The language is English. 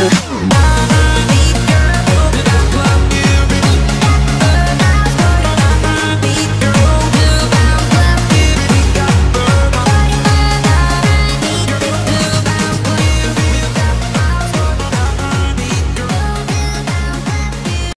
Ah.